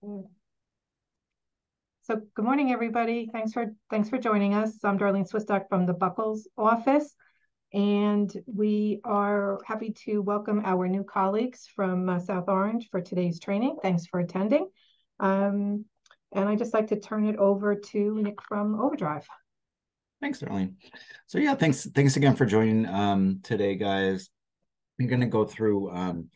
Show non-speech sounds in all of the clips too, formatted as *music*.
So good morning, everybody. Thanks for thanks for joining us. I'm Darlene Swistock from the BCCLS office, and we are happy to welcome our new colleagues from uh, South Orange for today's training. Thanks for attending. Um, and I'd just like to turn it over to Nick from Overdrive. Thanks, Darlene. So yeah, thanks thanks again for joining um, today, guys. I'm going to go through um,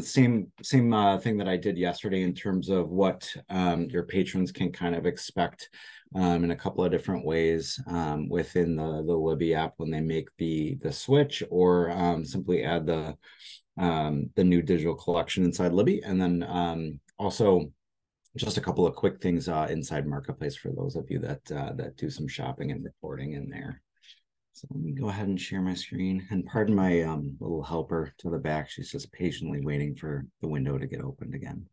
same same uh, thing that I did yesterday in terms of what um, your patrons can kind of expect um, in a couple of different ways um, within the the Libby app when they make the the switch or um, simply add the um, the new digital collection inside Libby, and then um, also just a couple of quick things uh, inside Marketplace for those of you that uh, that do some shopping and reporting in there. So let me go ahead and share my screen and pardon my um, little helper to the back. She's just patiently waiting for the window to get opened again.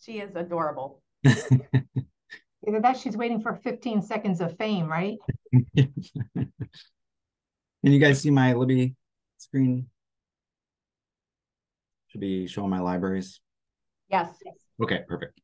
She is adorable. *laughs* Either that she's waiting for 15 seconds of fame, right? *laughs* Can you guys see my Libby screen? Should be showing my libraries. Yes. Okay, perfect.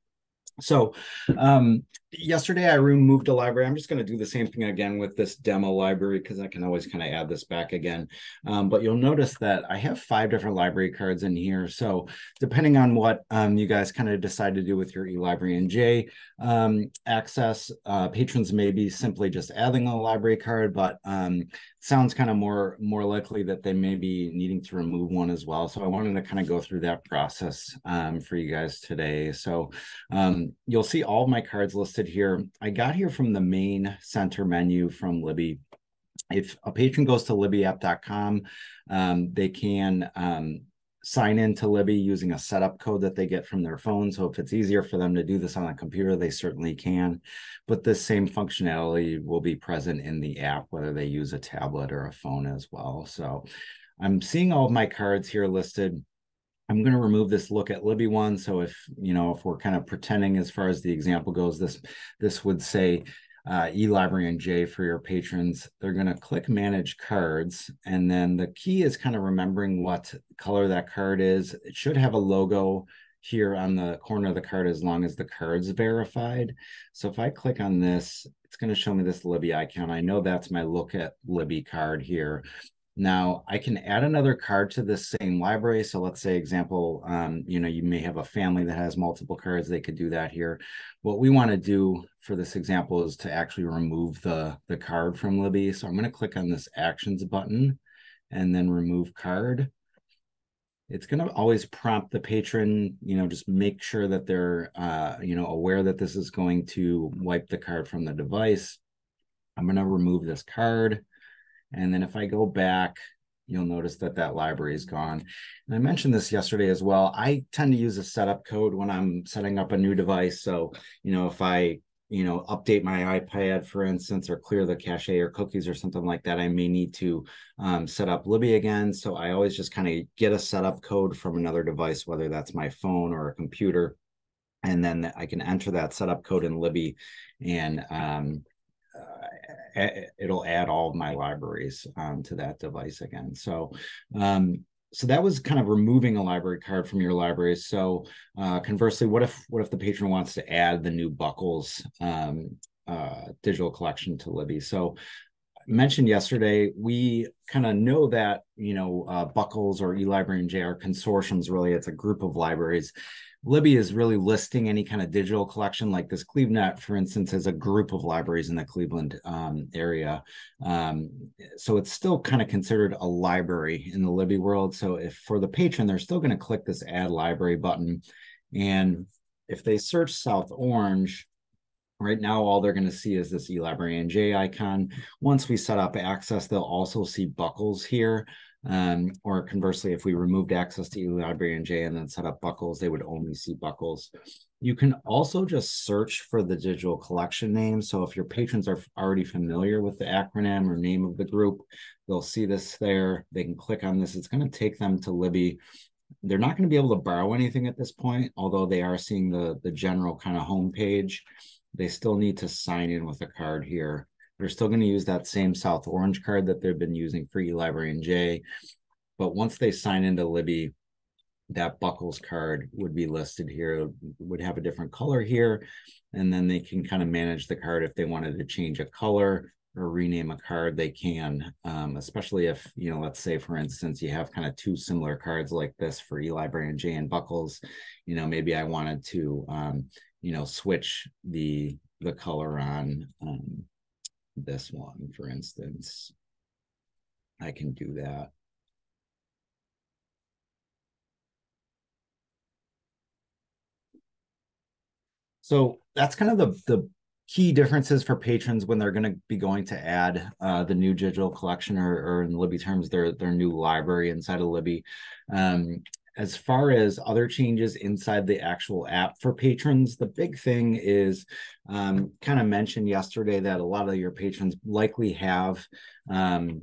So um, yesterday I removed a library. I'm just going to do the same thing again with this demo library because I can always kind of add this back again. Um, but you'll notice that I have five different library cards in here. So depending on what um, you guys kind of decide to do with your eLibrary um, access, uh, patrons may be simply just adding a library card, but um, sounds kind of more more likely that they may be needing to remove one as well. So I wanted to kind of go through that process um, for you guys today. So um, you'll see all my cards listed here. I got here from the main center menu from Libby. If a patron goes to libbyapp.com, um, they can um, sign into Libby using a setup code that they get from their phone. So if it's easier for them to do this on a computer, they certainly can. But this same functionality will be present in the app, whether they use a tablet or a phone as well. So I'm seeing all of my cards here listed. I'm going to remove this look at Libby one. So if, you know, if we're kind of pretending as far as the example goes, this, this would say uh, eLibrary NJ for your patrons. They're going to click manage cards. And then the key is kind of remembering what color that card is. It should have a logo here on the corner of the card as long as the card's verified. So if I click on this, it's going to show me this Libby icon. I know that's my look at Libby card here. Now I can add another card to the same library. So let's say example, um, you know, you may have a family that has multiple cards. They could do that here. What we want to do for this example is to actually remove the, the card from Libby. So I'm going to click on this actions button and then remove card. It's going to always prompt the patron, you know, just make sure that they're, uh, you know, aware that this is going to wipe the card from the device. I'm going to remove this card and then if I go back, you'll notice that that library is gone. And I mentioned this yesterday as well. I tend to use a setup code when I'm setting up a new device. So, you know, if I, you know, update my iPad, for instance, or clear the cache or cookies or something like that, I may need to um, set up Libby again. So I always just kind of get a setup code from another device, whether that's my phone or a computer. And then I can enter that setup code in Libby and um, it'll add all of my libraries um, to that device again. So, um, so that was kind of removing a library card from your library. So, uh, conversely, what if what if the patron wants to add the new BCCLS um, uh, digital collection to Libby? So, mentioned yesterday, we kind of know that you know uh, BCCLS or eLibrary and JR consortiums. Really, it's a group of libraries Libby is really listing any kind of digital collection like this CleveNet, for instance, has a group of libraries in the Cleveland um, area. Um, so it's still kind of considered a library in the Libby world. So if for the patron, they're still going to click this add library button. And if they search South Orange, right now all they're going to see is this and J icon. Once we set up access, they'll also see BCCLS here. Um, or conversely, if we removed access to eLibrary NJ and then set up BCCLS, they would only see BCCLS. You can also just search for the digital collection name. So if your patrons are already familiar with the acronym or name of the group, they'll see this there. They can click on this. It's going to take them to Libby. They're not going to be able to borrow anything at this point, although they are seeing the, the general kind of homepage. They still need to sign in with a card here. They're still going to use that same South Orange card that they've been using for eLibrary NJ. But once they sign into Libby, that BCCLS card would be listed here, would have a different color here. And then they can kind of manage the card if they wanted to change a color or rename a card, they can, um, especially if, you know, let's say, for instance, you have kind of two similar cards like this for eLibrary NJ and BCCLS, you know, maybe I wanted to, um, you know, switch the, the color on um, this one, for instance. I can do that. So that's kind of the the key differences for patrons when they're going to be going to add uh, the new digital collection or, or in Libby terms, their their new library inside of Libby. Um, as far as other changes inside the actual app for patrons, the big thing is um, kind of mentioned yesterday that a lot of your patrons likely have um,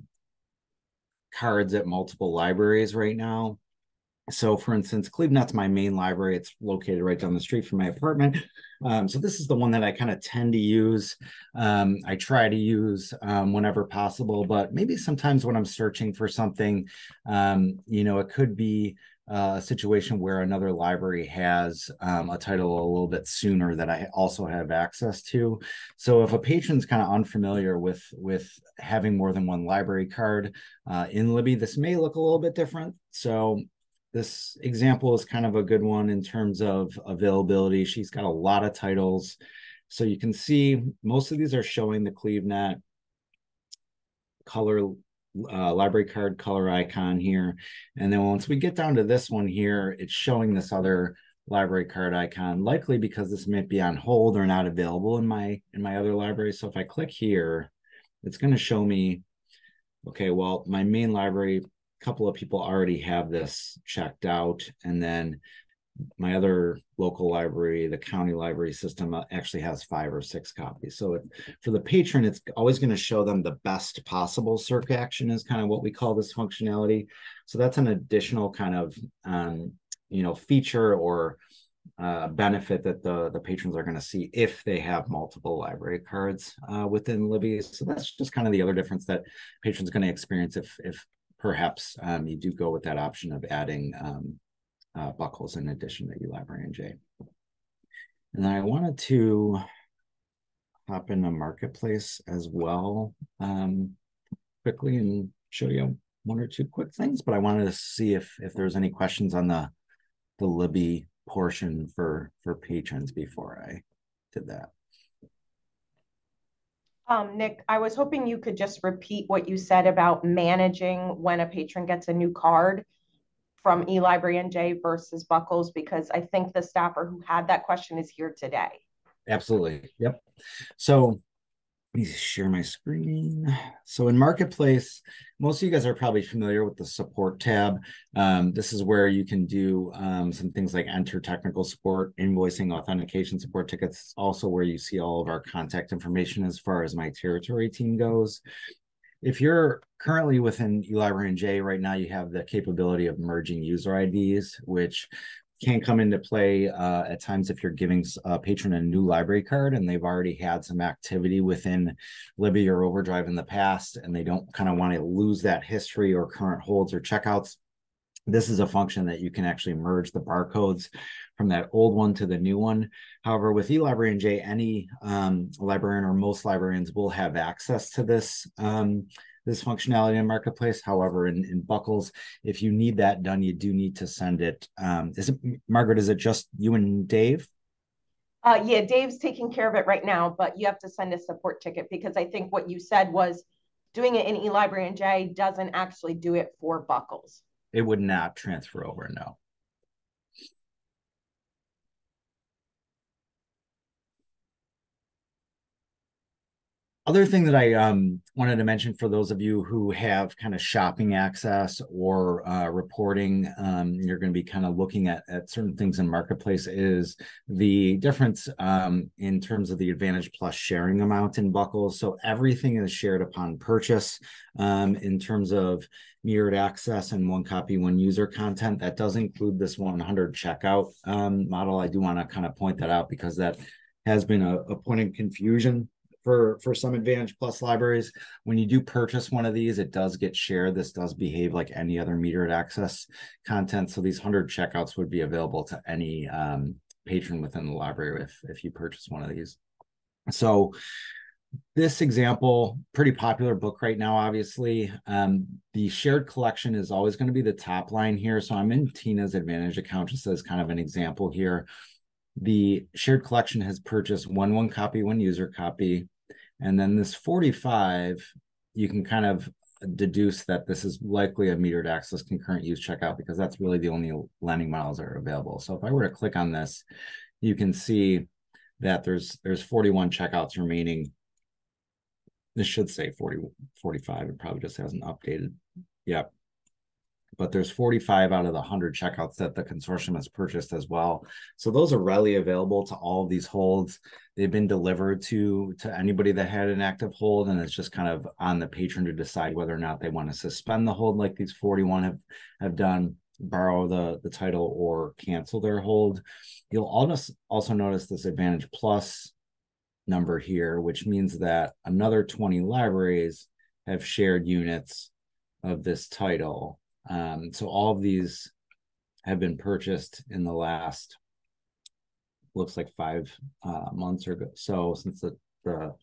cards at multiple libraries right now. So, for instance, CleveNet's my main library. It's located right down the street from my apartment. Um, so this is the one that I kind of tend to use. Um, I try to use um, whenever possible, but maybe sometimes when I'm searching for something, um, you know, it could be uh, a situation where another library has um, a title a little bit sooner that I also have access to. So if a patron's kind of unfamiliar with with having more than one library card uh, in Libby, this may look a little bit different. So this example is kind of a good one in terms of availability. She's got a lot of titles. So you can see most of these are showing the CleveNet color uh, library card color icon here. And then once we get down to this one here, it's showing this other library card icon, likely because this might be on hold or not available in my in my other library. So if I click here, it's going to show me, okay, well, my main library a couple of people already have this checked out. And then my other local library, the county library system, uh, actually has five or six copies. So if, for the patron, it's always going to show them the best possible circ action is kind of what we call this functionality. So that's an additional kind of um, you know feature or uh, benefit that the the patrons are going to see if they have multiple library cards uh, within Libby. So that's just kind of the other difference that patrons are going to experience if if perhaps um, you do go with that option of adding um, uh, BCCLS in addition to eLibrary NJ. And then I wanted to hop in a marketplace as well um, quickly and show you one or two quick things, but I wanted to see if if there's any questions on the the Libby portion for for patrons before I did that. Um, Nick, I was hoping you could just repeat what you said about managing when a patron gets a new card from eLibrary and NJ versus BCCLS, because I think the staffer who had that question is here today. Absolutely. Yep. So let me share my screen. So in Marketplace, most of you guys are probably familiar with the support tab. Um, this is where you can do um, some things like enter technical support, invoicing, authentication support tickets. It's also where you see all of our contact information as far as my territory team goes. If you're currently within eLibrary J right now, you have the capability of merging user IDs, which can come into play uh, at times if you're giving a patron a new library card and they've already had some activity within Libby or Overdrive in the past and they don't kind of want to lose that history or current holds or checkouts. This is a function that you can actually merge the barcodes from that old one to the new one. However, with eLibrary NJ, any um, librarian or most librarians will have access to this um, this functionality in Marketplace. However, in, in BCCLS, if you need that done, you do need to send it. Um, is it Margaret? Is it just you and Dave? Uh, yeah, Dave's taking care of it right now, but you have to send a support ticket because I think what you said was doing it in eLibrary NJ doesn't actually do it for BCCLS. It would not transfer over, no. Other thing that I um, wanted to mention for those of you who have kind of shopping access or uh, reporting, um, you're going to be kind of looking at, at certain things in marketplace is the difference um, in terms of the Advantage Plus sharing amount in BCCLS. So everything is shared upon purchase um, in terms of metered access and one copy, one user content. That does include this 100 checkout um, model. I do want to kind of point that out because that has been a, a point of confusion for for some Advantage Plus libraries, when you do purchase one of these, it does get shared. This does behave like any other metered access content. So these hundred checkouts would be available to any um, patron within the library if if you purchase one of these. So this example, pretty popular book right now, obviously. Um, the shared collection is always going to be the top line here. So I'm in Tina's Advantage account just as kind of an example here. The shared collection has purchased one one copy, one user copy. And then this 45, you can kind of deduce that this is likely a metered access concurrent use checkout because that's really the only lending models that are available. So if I were to click on this, you can see that there's there's 41 checkouts remaining this should say 40, 45. It probably just hasn't updated. Yep. But there's 45 out of the 100 checkouts that the consortium has purchased as well. So those are readily available to all of these holds. They've been delivered to to anybody that had an active hold, and it's just kind of on the patron to decide whether or not they want to suspend the hold, like these 41 have have done, borrow the the title, or cancel their hold. You'll also also notice this Advantage Plus number here, which means that another 20 libraries have shared units of this title. Um, so all of these have been purchased in the last, looks like five uh, months or so since the, the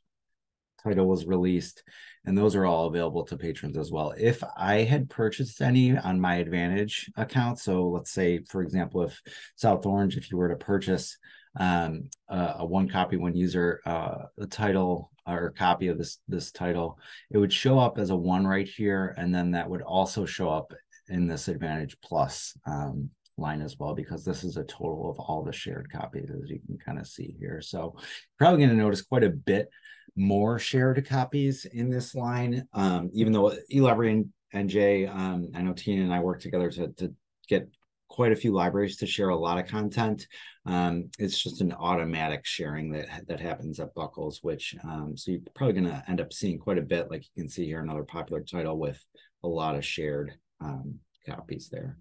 title was released. And those are all available to patrons as well. If I had purchased any on my Advantage account, so let's say, for example, if South Orange, if you were to purchase um, uh, a one copy, one user uh, the title or copy of this this title, it would show up as a one right here, and then that would also show up in this Advantage Plus um, line as well, because this is a total of all the shared copies, as you can kind of see here. So you're probably going to notice quite a bit more shared copies in this line, um, even though eLibrary NJ, um, I know Tina and I work together to, to get quite a few libraries to share a lot of content. Um, it's just an automatic sharing that that happens at BCCLS, which um, so you're probably going to end up seeing quite a bit. Like you can see here, another popular title with a lot of shared um, copies there.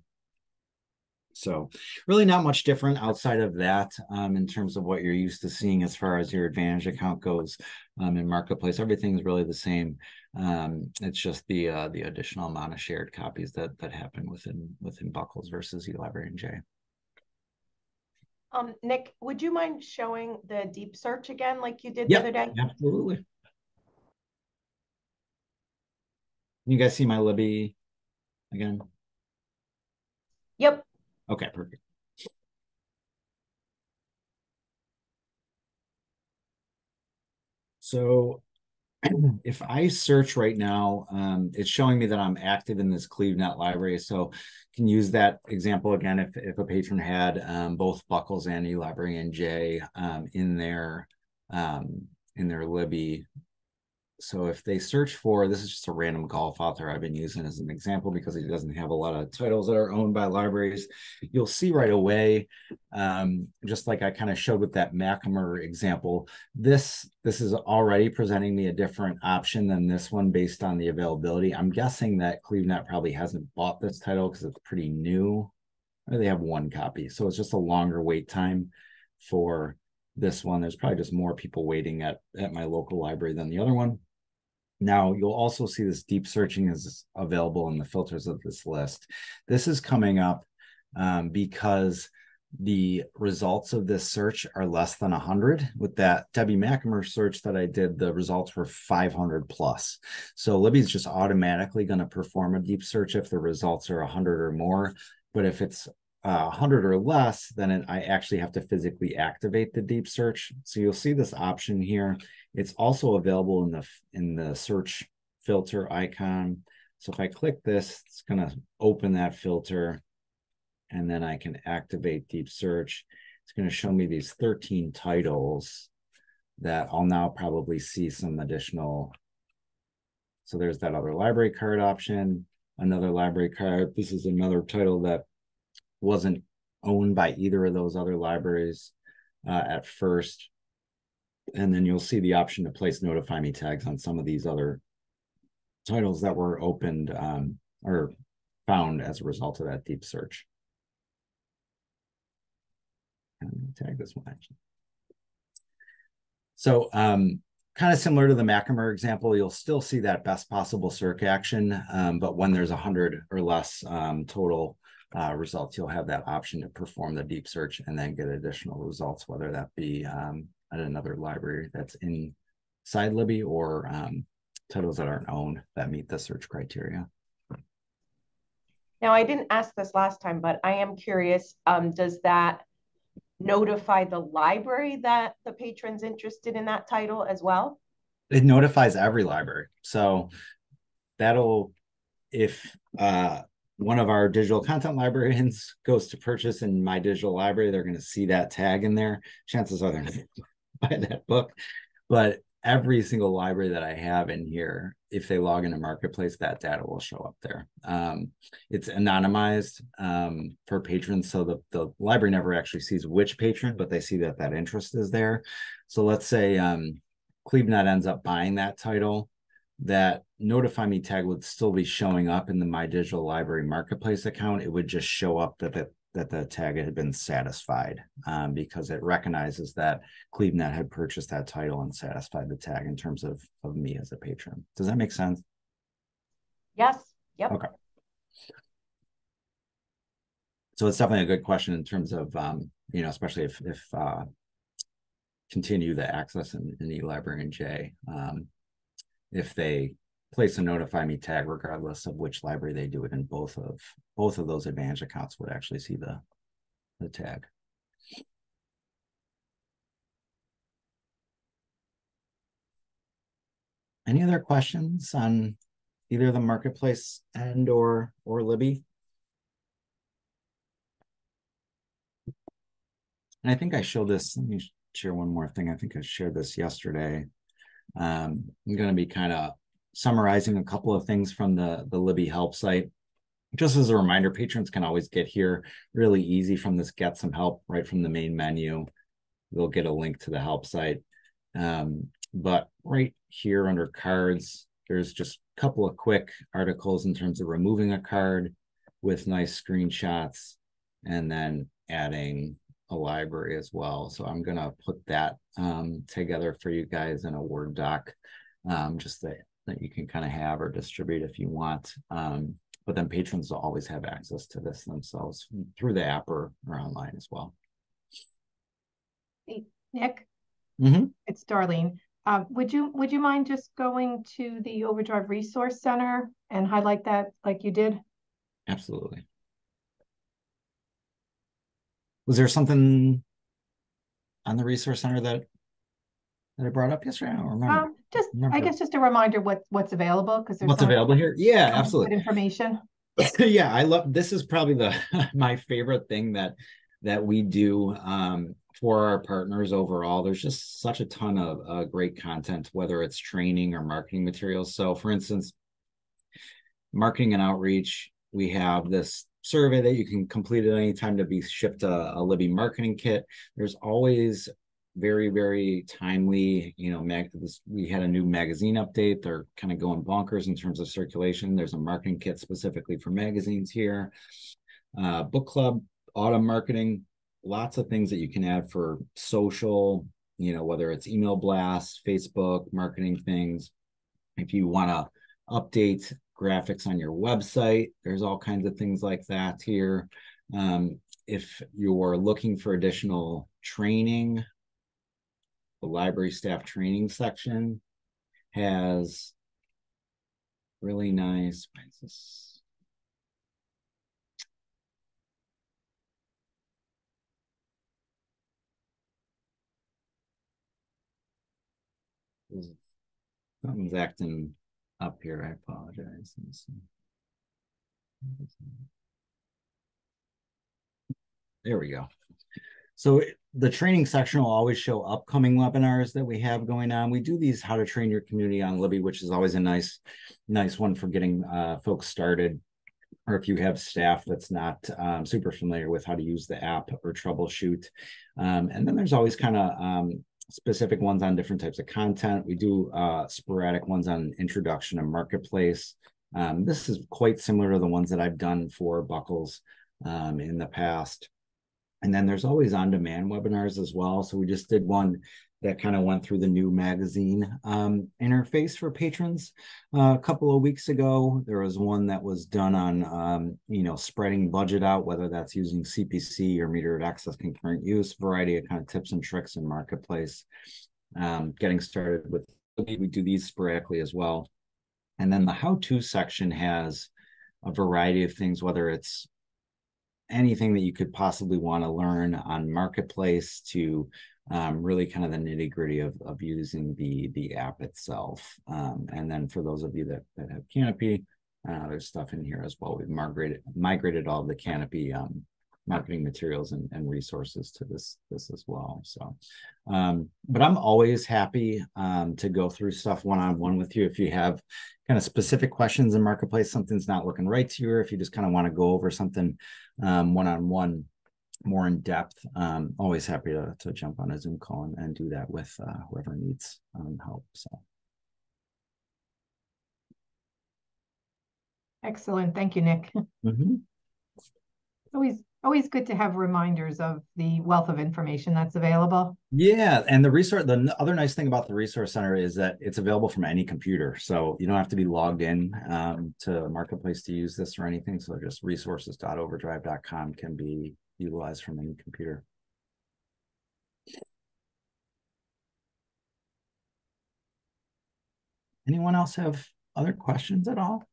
So really not much different outside of that um, in terms of what you're used to seeing as far as your Advantage account goes um, in Marketplace. Everything's really the same. Um, it's just the uh, the additional amount of shared copies that that happen within within BCCLS versus eLibrary NJ. Um, Nick, would you mind showing the deep search again like you did yep, the other day? Absolutely. You guys see my Libby again? Yep. Okay, perfect. So *clears throat* if I search right now, um, it's showing me that I'm active in this CleveNet library. So can use that example again if, if a patron had um, both BCCLS and eLibrary NJ um, in their um, in their Libby so if they search for this is just a random golf author I've been using as an example because he doesn't have a lot of titles that are owned by libraries. You'll see right away, um, just like I kind of showed with that Macomber example, this this is already presenting me a different option than this one based on the availability. I'm guessing that CleveNet probably hasn't bought this title because it's pretty new. They have one copy, so it's just a longer wait time for this one. There's probably just more people waiting at at my local library than the other one. Now you'll also see this deep searching is available in the filters of this list. This is coming up um, because the results of this search are less than 100 with that Debbie Macomber search that i did the results were 500 plus. So libby's just automatically going to perform a deep search if the results are 100 or more. But if it's uh, 100 or less then it, i actually have to physically activate the deep search so you'll see this option here it's also available in the in the search filter icon. So if I click this, it's going to open that filter and then I can activate deep search. It's going to show me these 13 titles that I'll now probably see some additional. So there's that other library card option, another library card. This is another title that wasn't owned by either of those other libraries uh, at first and then you'll see the option to place notify me tags on some of these other titles that were opened um, or found as a result of that deep search. And tag this one actually. So um, kind of similar to the McNamara example, you'll still see that best possible search action, um, but when there's a hundred or less um, total uh, results, you'll have that option to perform the deep search and then get additional results, whether that be um, at another library that's inside Libby or um, titles that aren't owned that meet the search criteria. Now, I didn't ask this last time, but I am curious, um, does that notify the library that the patron's interested in that title as well? It notifies every library. So that'll, if uh, one of our digital content librarians *laughs* goes to purchase in my digital library, they're going to see that tag in there. Chances are they're going *laughs* to buy that book. But every single library that I have in here, if they log into Marketplace, that data will show up there. Um, it's anonymized um, for patrons, so the, the library never actually sees which patron, but they see that that interest is there. So let's say um, CleveNet ends up buying that title, that notify me tag would still be showing up in the My Digital Library Marketplace account. It would just show up that that that the tag had been satisfied um, because it recognizes that CleveNet had purchased that title and satisfied the tag in terms of, of me as a patron. Does that make sense? Yes. Yep. Okay. So it's definitely a good question in terms of, um, you know, especially if, if uh, continue the access in, in eLibrary J. Um, if they place a notify me tag regardless of which library they do it in both of both of those advantage accounts would actually see the the tag. Any other questions on either the marketplace and or or libby? And i think i showed this let me share one more thing. I think i shared this yesterday um, i'm going to be kind of summarizing a couple of things from the, the Libby help site. Just as a reminder, patrons can always get here really easy from this get some help right from the main menu. They'll get a link to the help site. Um, but right here under cards, there's just a couple of quick articles in terms of removing a card with nice screenshots and then adding a library as well. So I'm going to put that um, together for you guys in a Word doc, um, just to that you can kind of have or distribute if you want. Um, but then patrons will always have access to this themselves through the app or, or online as well. Hey, Nick, mm-hmm. it's Darlene. Uh, would you would you mind just going to the Overdrive Resource Center and highlight that like you did? Absolutely. Was there something on the Resource Center that that I brought up yesterday? I don't remember. Um, just, remember. I guess, just a reminder what what's available because there's what's available here. Yeah, absolutely. information. *laughs* yeah, I love. This is probably the *laughs* my favorite thing that that we do um, for our partners overall. There's just such a ton of uh, great content, whether it's training or marketing materials. So, for instance, marketing and outreach, we have this survey that you can complete at any time to be shipped a, a Libby marketing kit. There's always very very timely you know mag- this, we had a new magazine update. They're kind of going bonkers in terms of circulation. There's a marketing kit specifically for magazines here. Uh, book club autumn marketing lots of things that you can add for social you know whether it's email blasts facebook marketing things. If you want to update graphics on your website there's all kinds of things like that here um, if you're looking for additional training the library staff training section has really nice. Something's acting up here. I apologize. There we go. So the training section will always show upcoming webinars that we have going on. We do these how to train your community on Libby, which is always a nice, nice one for getting uh, folks started. Or if you have staff that's not um, super familiar with how to use the app or troubleshoot. Um, and then there's always kind of um, specific ones on different types of content. We do uh, sporadic ones on introduction and marketplace. Um, this is quite similar to the ones that I've done for BCCLS um, in the past. And then there's always on demand webinars as well. So we just did one that kind of went through the new magazine um, interface for patrons uh, a couple of weeks ago. There was one that was done on, um, you know, spreading budget out, whether that's using CPC or metered access concurrent use, variety of kind of tips and tricks in marketplace. Um, getting started with, we do these sporadically as well. And then the how-to section has a variety of things, whether it's anything that you could possibly want to learn on marketplace to um, really kind of the nitty gritty of, of using the the app itself. Um, and then for those of you that, that have Kanopy, uh, there's stuff in here as well. We've migrated migrated all the Kanopy um, marketing materials and, and resources to this this as well. So, um, but I'm always happy um, to go through stuff one on one with you if you have kind of specific questions in marketplace, something's not looking right to you, or if you just kind of want to go over something one on one more in depth. Um, always happy to, to jump on a Zoom call and, and do that with uh, whoever needs um, help. So. Excellent. Thank you, Nick. *laughs* Mm-hmm. Always, always good to have reminders of the wealth of information that's available. Yeah, and the resource. The other nice thing about the resource center is that it's available from any computer, so you don't have to be logged in um, to Marketplace to use this or anything. So just resources.overdrive.com can be utilized from any computer. Anyone else have other questions at all?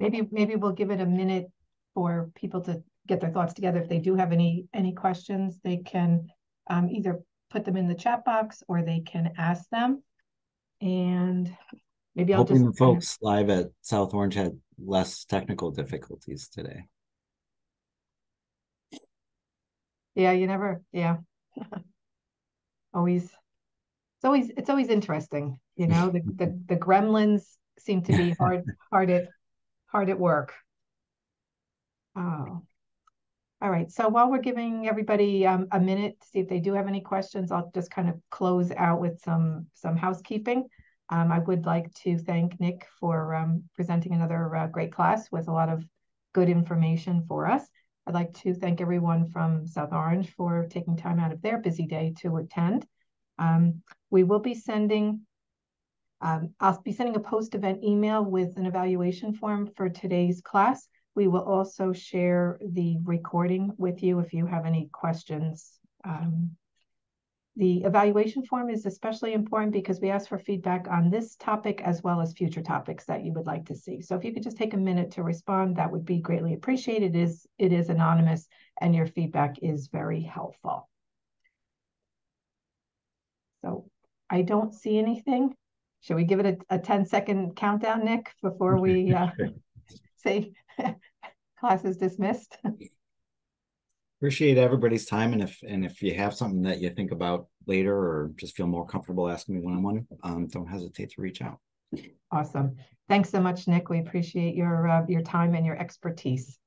Maybe maybe we'll give it a minute for people to get their thoughts together. If they do have any any questions, they can um, either put them in the chat box or they can ask them. And maybe I'll Hoping the folks live at South Orange had less technical difficulties today. Yeah, you never, yeah. *laughs* always, it's always, it's always interesting, you know, the, the, *laughs* the gremlins seem to be hard, *laughs* hard at, hard at work. Oh, all right, so while we're giving everybody um, a minute to see if they do have any questions, I'll just kind of close out with some some housekeeping. Um, I would like to thank Nick for um, presenting another uh, great class with a lot of good information for us. I'd like to thank everyone from South Orange for taking time out of their busy day to attend. Um, we will be sending, um, I'll be sending a post-event email with an evaluation form for today's class. We will also share the recording with you if you have any questions. Um, the evaluation form is especially important because we ask for feedback on this topic as well as future topics that you would like to see. So if you could just take a minute to respond, that would be greatly appreciated. It is, it is anonymous and your feedback is very helpful. So I don't see anything. Should we give it a, a 10 second countdown, Nick, before we *laughs* uh, *laughs* say class is dismissed. *laughs* Appreciate everybody's time, and if and if you have something that you think about later, or just feel more comfortable asking me one on one, um, don't hesitate to reach out. Awesome. Thanks so much, Nick. We appreciate your uh, your time and your expertise.